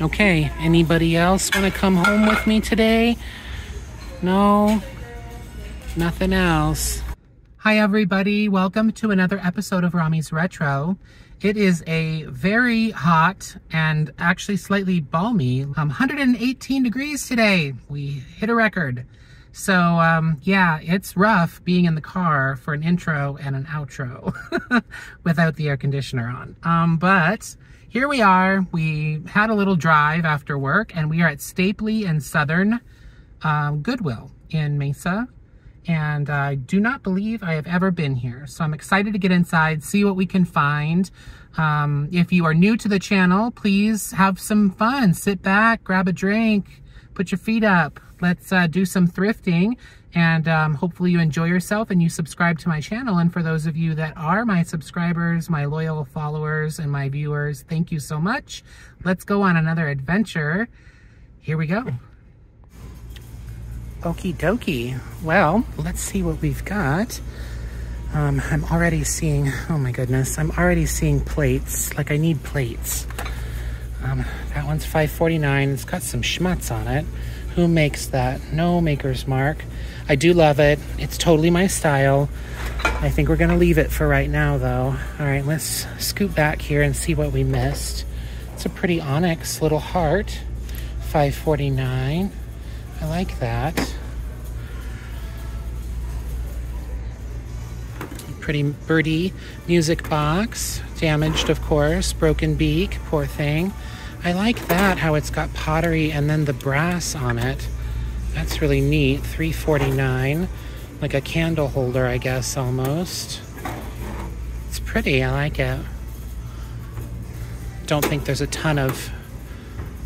Okay, anybody else want to come home with me today? No? Nothing else. Hi, everybody. Welcome to another episode of Romy's Retro. It is a very hot and actually slightly balmy, um, 118 degrees today. We hit a record. So, um, yeah, it's rough being in the car for an intro and an outro without the air conditioner on. Um, but here we are. We had a little drive after work, and we are at Stapley and Southern um, Goodwill in Mesa. And I do not believe I have ever been here. So I'm excited to get inside, see what we can find. Um, if you are new to the channel, please have some fun. Sit back, grab a drink, put your feet up. Let's uh, do some thrifting and um, hopefully you enjoy yourself and you subscribe to my channel. And for those of you that are my subscribers, my loyal followers and my viewers, thank you so much. Let's go on another adventure. Here we go. Okie dokie. Well, let's see what we've got. Um, I'm already seeing, oh my goodness, I'm already seeing plates. Like I need plates. Um, that one's 5.49. It's got some schmutz on it. Who makes that? No maker's mark. I do love it. It's totally my style. I think we're going to leave it for right now, though. All right, let's scoot back here and see what we missed. It's a pretty onyx little heart. 549. I like that. Pretty birdie music box. Damaged, of course. Broken beak. Poor thing. I like that, how it's got pottery and then the brass on it. That's really neat. 349 Like a candle holder, I guess, almost. It's pretty. I like it. Don't think there's a ton of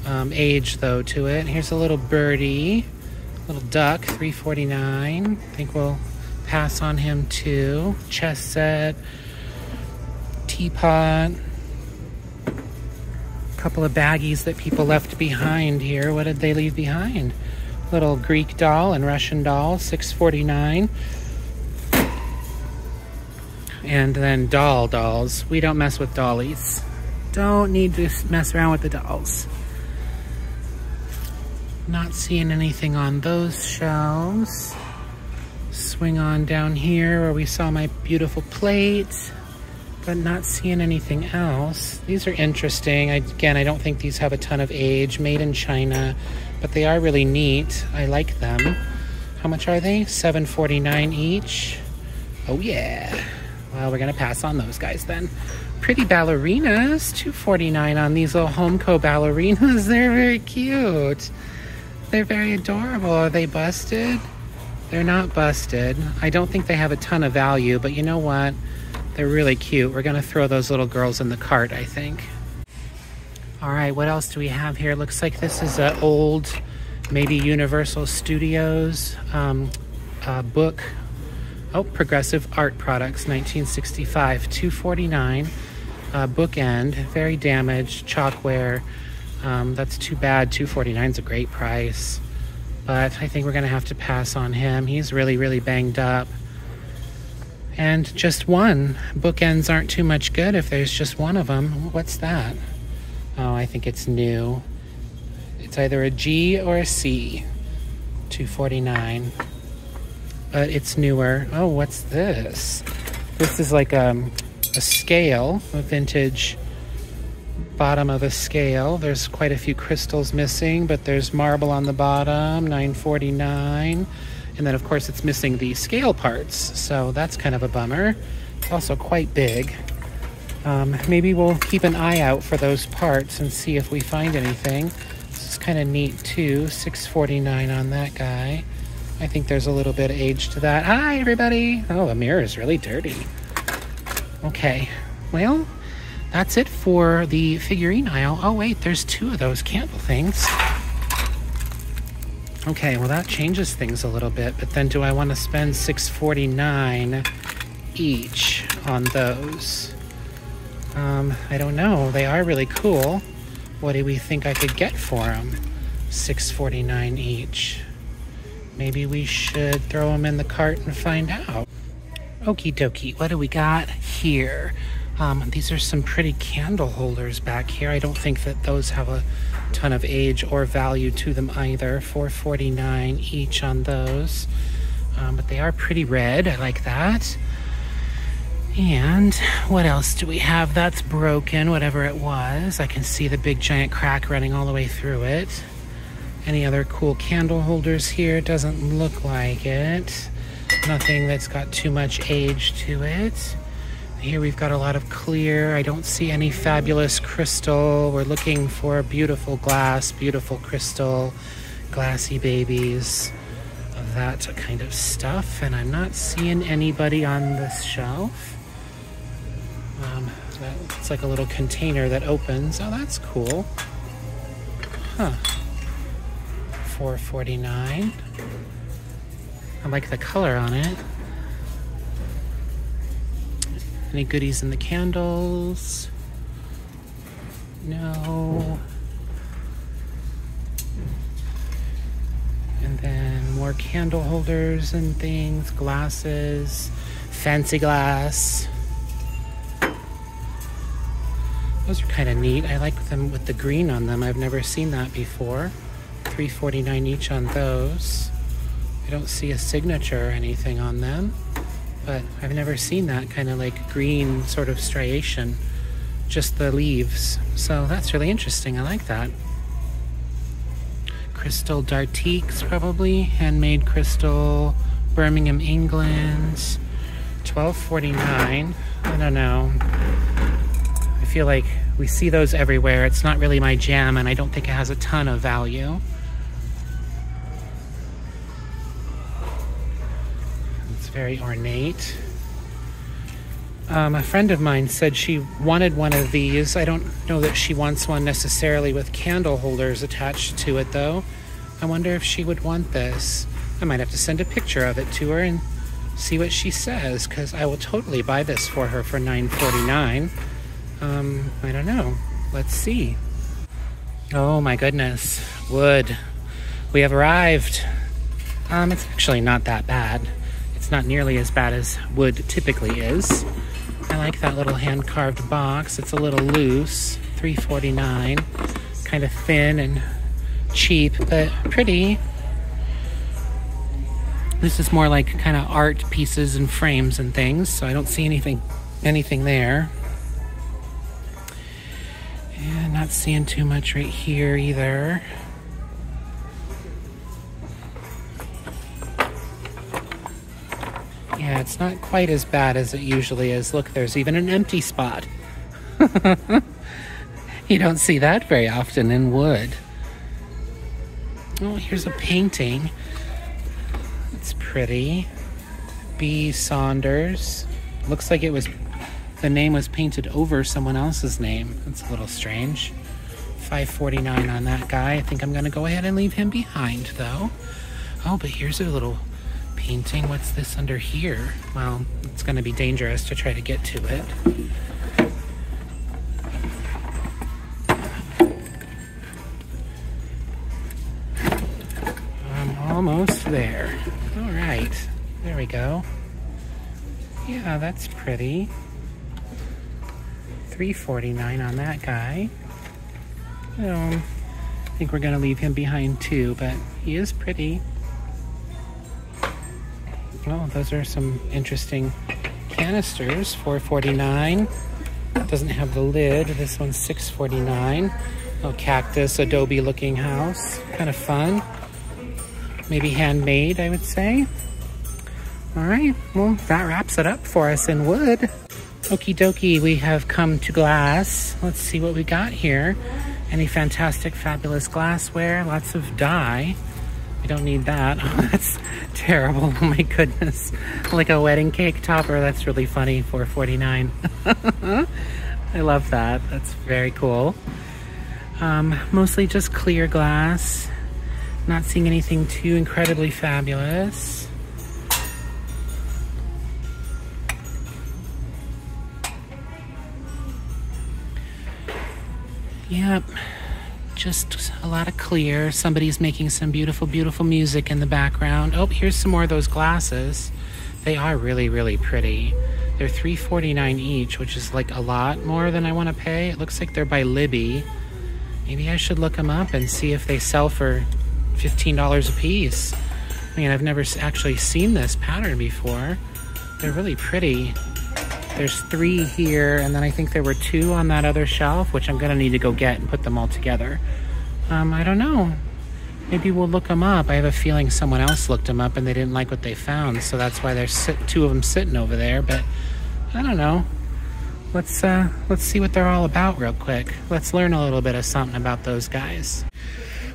um, age, though, to it. Here's a little birdie. Little duck, 349 I think we'll pass on him, too. Chess set. Teapot couple of baggies that people left behind here. What did they leave behind? Little Greek doll and Russian doll, 649. And then doll dolls. We don't mess with dollies. Don't need to mess around with the dolls. Not seeing anything on those shelves. Swing on down here where we saw my beautiful plate but not seeing anything else. These are interesting. I, again, I don't think these have a ton of age. Made in China, but they are really neat. I like them. How much are they? Seven forty nine each. Oh yeah. Well, we're gonna pass on those guys then. Pretty ballerinas, two forty nine on these little Homco ballerinas. They're very cute. They're very adorable. Are they busted? They're not busted. I don't think they have a ton of value, but you know what? They're really cute. We're to throw those little girls in the cart, I think. All right, what else do we have here? Looks like this is an old, maybe Universal Studios um, uh, book. Oh, Progressive Art Products, 1965, 249 uh, bookend, very damaged, chalkware. Um, that's too bad. 249 is a great price, but I think we're to have to pass on him. He's really, really banged up and just one. Bookends aren't too much good if there's just one of them. What's that? Oh, I think it's new. It's either a G or a C. 249. But it's newer. Oh, what's this? This is like a, um, a scale, a vintage bottom of a scale. There's quite a few crystals missing, but there's marble on the bottom, 949. And then of course it's missing the scale parts, so that's kind of a bummer. It's also quite big. Um, maybe we'll keep an eye out for those parts and see if we find anything. This is kind of neat too, 649 on that guy. I think there's a little bit of age to that. Hi everybody! Oh, the mirror is really dirty. Okay, well, that's it for the figurine aisle. Oh wait, there's two of those candle things. Okay, well that changes things a little bit, but then do I want to spend 649 each on those? Um, I don't know. They are really cool. What do we think I could get for them? 649 each. Maybe we should throw them in the cart and find out. Okie dokie, what do we got here? Um, these are some pretty candle holders back here. I don't think that those have a ton of age or value to them either. 449 each on those. Um, but they are pretty red. I like that. And what else do we have? That's broken, whatever it was. I can see the big giant crack running all the way through it. Any other cool candle holders here? Doesn't look like it. Nothing that's got too much age to it. Here we've got a lot of clear. I don't see any fabulous crystal. We're looking for beautiful glass, beautiful crystal, glassy babies that kind of stuff. And I'm not seeing anybody on this shelf. Um, that, it's like a little container that opens. Oh, that's cool. Huh. 449. I like the color on it. Any goodies in the candles? No. And then more candle holders and things, glasses, fancy glass. Those are kind of neat. I like them with the green on them. I've never seen that before. 349 each on those. I don't see a signature or anything on them, but I've never seen that kind of like green sort of striation, just the leaves. So that's really interesting. I like that crystal Dartiques, probably. Handmade crystal, Birmingham, England. 12.49. I don't know. I feel like we see those everywhere. It's not really my jam, and I don't think it has a ton of value. Very ornate. Um, a friend of mine said she wanted one of these. I don't know that she wants one necessarily with candle holders attached to it, though. I wonder if she would want this. I might have to send a picture of it to her and see what she says, because I will totally buy this for her for $9.49. Um, I don't know. Let's see. Oh my goodness. Wood. We have arrived. Um, it's actually not that bad. Not nearly as bad as wood typically is. I like that little hand carved box. It's a little loose, 349, kind of thin and cheap, but pretty. This is more like kind of art pieces and frames and things, so I don't see anything anything there. And not seeing too much right here either. Yeah, it's not quite as bad as it usually is. Look, there's even an empty spot. you don't see that very often in wood. Oh, here's a painting. It's pretty. B. Saunders. Looks like it was, the name was painted over someone else's name. That's a little strange. 549 on that guy. I think I'm going to go ahead and leave him behind, though. Oh, but here's a little painting. What's this under here? Well, it's going to be dangerous to try to get to it. I'm almost there. All right, there we go. Yeah, that's pretty. 349 on that guy. Um, I think we're gonna leave him behind too, but he is pretty. Oh, those are some interesting canisters. 449. Doesn't have the lid. This one's 649. Oh, cactus, adobe looking house. Kind of fun. Maybe handmade, I would say. All right, well, that wraps it up for us in wood. Okie dokie, we have come to glass. Let's see what we got here. Any fantastic, fabulous glassware, lots of dye. We don't need that. Oh, that's terrible. Oh my goodness. Like a wedding cake topper. That's really funny. 449. I love that. That's very cool. Um, mostly just clear glass. Not seeing anything too incredibly fabulous. Yep just a lot of clear. Somebody's making some beautiful, beautiful music in the background. Oh, here's some more of those glasses. They are really, really pretty. They're $3.49 each, which is like a lot more than I want to pay. It looks like they're by Libbey. Maybe I should look them up and see if they sell for $15 a piece. I mean, I've never actually seen this pattern before. They're really pretty. There's three here, and then I think there were two on that other shelf, which I'm gonna need to go get and put them all together. Um, I don't know. Maybe we'll look them up. I have a feeling someone else looked them up and they didn't like what they found, so that's why there's two of them sitting over there. But I don't know. Let's uh, let's see what they're all about real quick. Let's learn a little bit of something about those guys.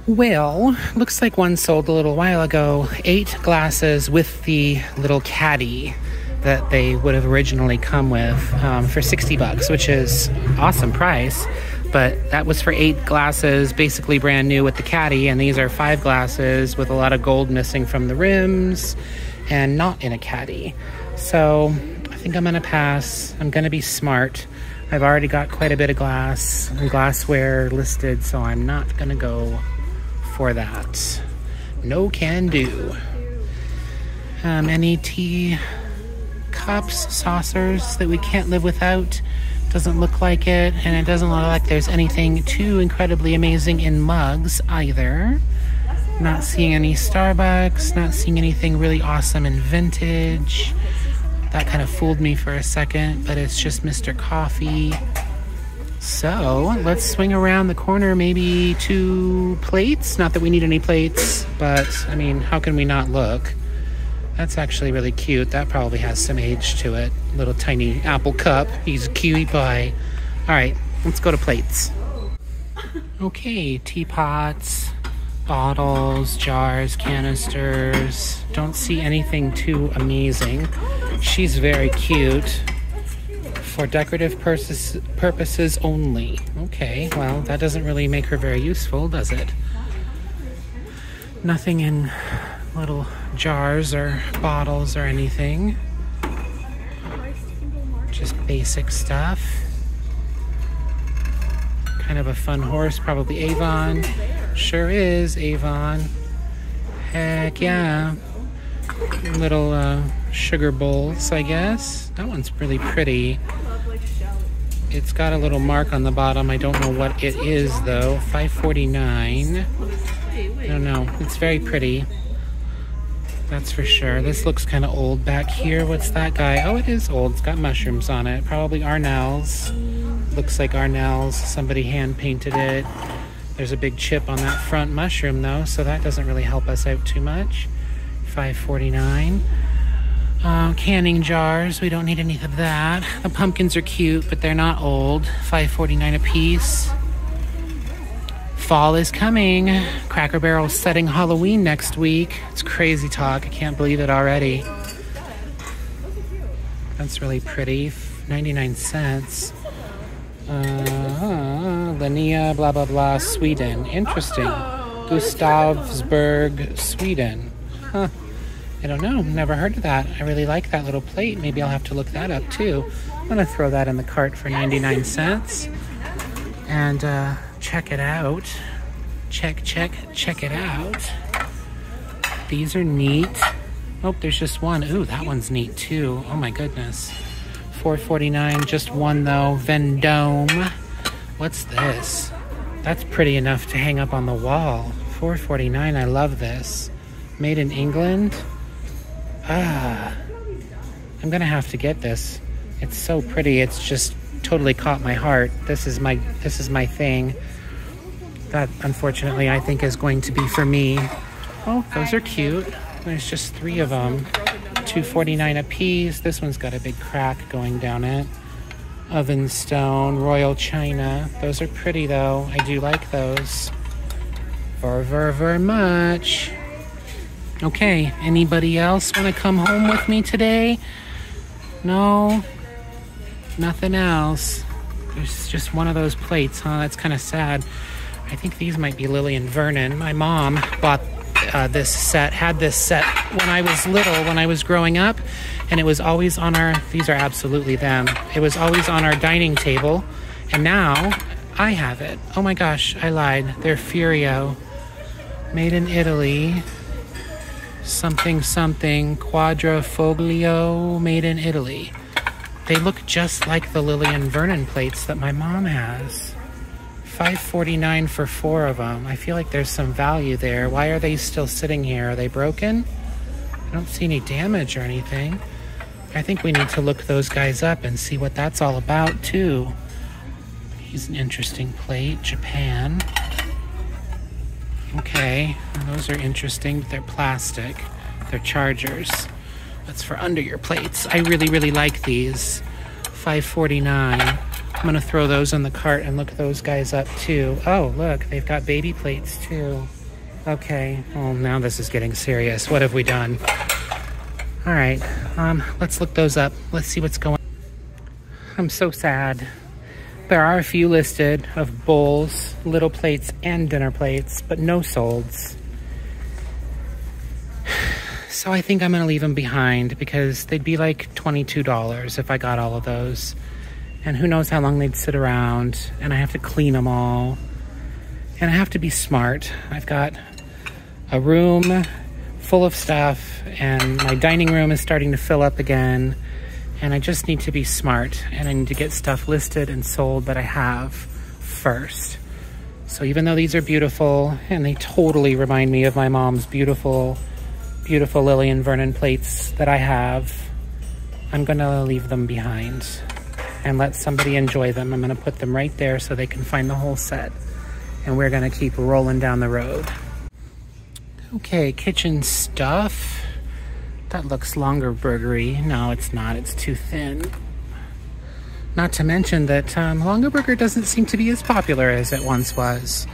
Well, looks like one sold a little while ago. Eight glasses with the little caddy that they would have originally come with um, for 60 bucks, which is awesome price. But that was for eight glasses, basically brand new with the caddy, and these are five glasses with a lot of gold missing from the rims and not in a caddy. So I think I'm gonna pass. I'm gonna be smart. I've already got quite a bit of glass and glassware listed, so I'm not gonna go for that. No can do. Um, any tea cups, saucers that we can't live without. Doesn't look like it, and it doesn't look like there's anything too incredibly amazing in mugs either. Not seeing any Starbucks, not seeing anything really awesome in vintage. That kind of fooled me for a second, but it's just Mr. Coffee. So let's swing around the corner, maybe two plates. Not that we need any plates, but I mean, how can we not look? That's actually really cute. That probably has some age to it. Little tiny apple cup. He's a cutie pie. All right, let's go to plates. Okay, teapots, bottles, jars, canisters. Don't see anything too amazing. She's very cute. For decorative purposes, purposes only. Okay, well, that doesn't really make her very useful, does it? Nothing in little jars or bottles or anything. Just basic stuff. Kind of a fun horse, probably Avon. Sure is Avon. Heck yeah. Little uh, sugar bowls, I guess. That one's really pretty. It's got a little mark on the bottom. I don't know what it is though. 549. I don't know. It's very pretty. That's for sure. This looks kind of old back here. What's that guy? Oh, it is old. It's got mushrooms on it. Probably Arnel's. Looks like Arnel's. Somebody hand painted it. There's a big chip on that front mushroom though, so that doesn't really help us out too much. 549. Uh, canning jars. We don't need any of that. The pumpkins are cute, but they're not old. 549 a piece. Fall is coming. Cracker Barrel's setting Halloween next week. It's crazy talk. I can't believe it already. That's really pretty. 99 cents. Uh, Linnea, blah, blah, blah, Sweden. Interesting. Gustavsberg, Sweden. Huh. I don't know. Never heard of that. I really like that little plate. Maybe I'll have to look that up too. I'm going to throw that in the cart for 99 cents. And, uh, check it out. Check, check, check it out. These are neat. Oh, there's just one. Ooh, that one's neat too. Oh my goodness. 449, just one though. Vendome. What's this? That's pretty enough to hang up on the wall. 449, I love this. Made in England. Ah. I'm gonna have to get this. It's so pretty. It's just totally caught my heart. This is my this is my thing. That unfortunately I think is going to be for me. Oh, those are cute. There's just three of them. 249 a piece. This one's got a big crack going down it. Oven stone, royal china. Those are pretty though. I do like those. Very, very, very much. Okay, anybody else want to come home with me today? No? Nothing else. There's just one of those plates, huh? That's kind of sad. I think these might be Lillian Vernon. My mom bought uh, this set, had this set when I was little, when I was growing up, and it was always on our, these are absolutely them. It was always on our dining table, and now I have it. Oh my gosh, I lied. They're Furio. Made in Italy. Something something quadrifoglio made in Italy. They look just like the Lillian Vernon plates that my mom has. 5.49 for four of them. I feel like there's some value there. Why are they still sitting here? Are they broken? I don't see any damage or anything. I think we need to look those guys up and see what that's all about too. He's an interesting plate. Japan. Okay, those are interesting, they're plastic. They're chargers. That's for under your plates. I really, really like these. 549. I'm gonna throw those in the cart and look those guys up too. Oh, look, they've got baby plates too. Okay, well now this is getting serious. What have we done? All right, um, let's look those up. Let's see what's going on. I'm so sad. There are a few listed of bowls, little plates, and dinner plates, but no solds. So I think I'm gonna leave them behind because they'd be like $22 if I got all of those. And who knows how long they'd sit around, and I have to clean them all. And I have to be smart. I've got a room full of stuff, and my dining room is starting to fill up again and I just need to be smart and I need to get stuff listed and sold that I have first. So even though these are beautiful and they totally remind me of my mom's beautiful, beautiful Lillian Vernon plates that I have, I'm gonna leave them behind and let somebody enjoy them. I'm gonna put them right there so they can find the whole set. And we're gonna keep rolling down the road. Okay, kitchen stuff. That looks longer burgery. No, it's not. It's too thin. Not to mention that um, Longaberger doesn't seem to be as popular as it once was.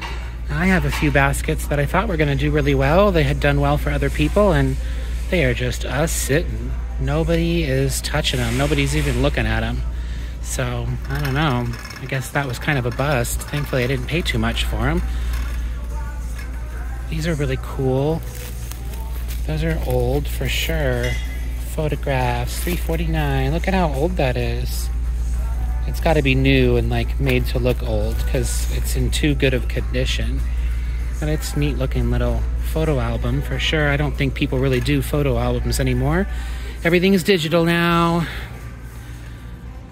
I have a few baskets that I thought were going to do really well. They had done well for other people, and they are just us sitting. Nobody is touching them. Nobody's even looking at them. So, I don't know. I guess that was kind of a bust. Thankfully, I didn't pay too much for them. These are really cool. Those are old for sure. Photographs, 349. Look at how old that is. It's got to be new and like made to look old because it's in too good of condition. But it's neat looking little photo album for sure. I don't think people really do photo albums anymore. Everything is digital now,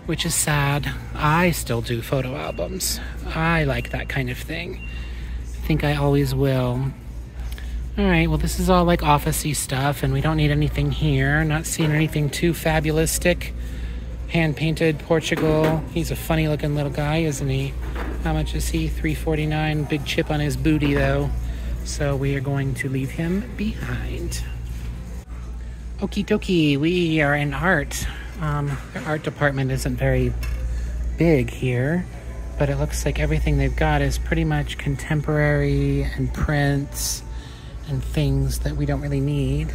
which is sad. I still do photo albums. I like that kind of thing. I think I always will. Alright, well this is all like officey stuff and we don't need anything here. Not seeing anything too fabulistic. Hand painted Portugal. He's a funny looking little guy, isn't he? How much is he? 349. Big chip on his booty though. So we are going to leave him behind. Okie dokie, we are in art. Um, their art department isn't very big here, but it looks like everything they've got is pretty much contemporary and prints and things that we don't really need.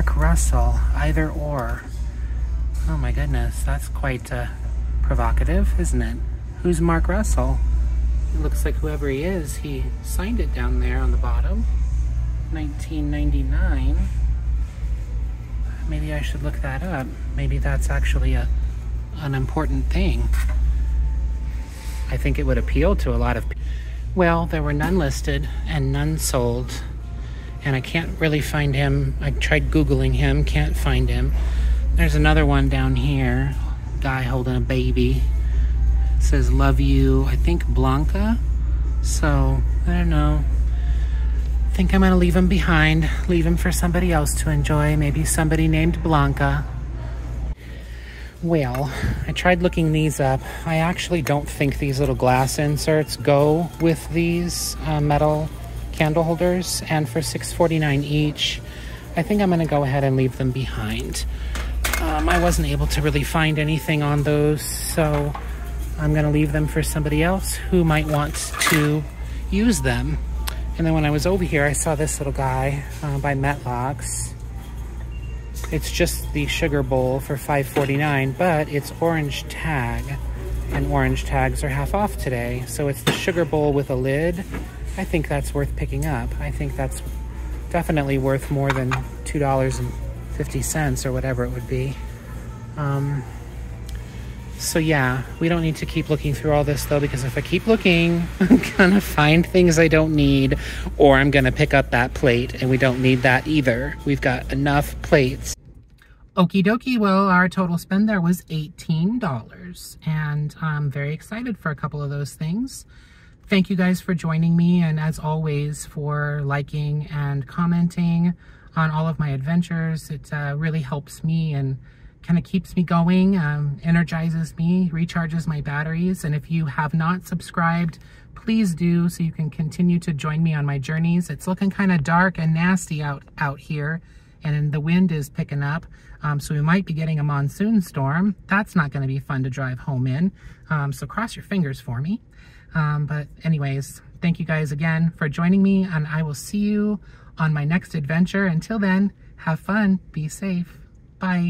Mark Russell, either or. Oh my goodness, that's quite uh, provocative, isn't it? Who's Mark Russell? It looks like whoever he is, he signed it down there on the bottom. 1999. Maybe I should look that up. Maybe that's actually a an important thing. I think it would appeal to a lot of people. Well, there were none listed and none sold. And I can't really find him. I tried Googling him, can't find him. There's another one down here. Guy holding a baby. It says, Love you, I think Blanca. So, I don't know. I think I'm to leave him behind. Leave him for somebody else to enjoy. Maybe somebody named Blanca. Well, I tried looking these up. I actually don't think these little glass inserts go with these uh, metal candle holders, and for $6.49 each, I think I'm to go ahead and leave them behind. Um, I wasn't able to really find anything on those, so I'm to leave them for somebody else who might want to use them. And then when I was over here, I saw this little guy uh, by Metlox it's just the sugar bowl for $5.49, but it's orange tag, and orange tags are half off today. So it's the sugar bowl with a lid. I think that's worth picking up. I think that's definitely worth more than $2.50 or whatever it would be. Um, so yeah, we don't need to keep looking through all this though, because if I keep looking, I'm gonna find things I don't need, or I'm gonna pick up that plate, and we don't need that either. We've got enough plates Okie dokie, well, our total spend there was $18, and I'm very excited for a couple of those things. Thank you guys for joining me, and as always, for liking and commenting on all of my adventures. It uh, really helps me and kind of keeps me going, um, energizes me, recharges my batteries. And if you have not subscribed, please do so you can continue to join me on my journeys. It's looking kind of dark and nasty out, out here and the wind is picking up. Um, so we might be getting a monsoon storm. That's not going to be fun to drive home in. Um, so cross your fingers for me. Um, but anyways, thank you guys again for joining me and I will see you on my next adventure. Until then, have fun, be safe. Bye.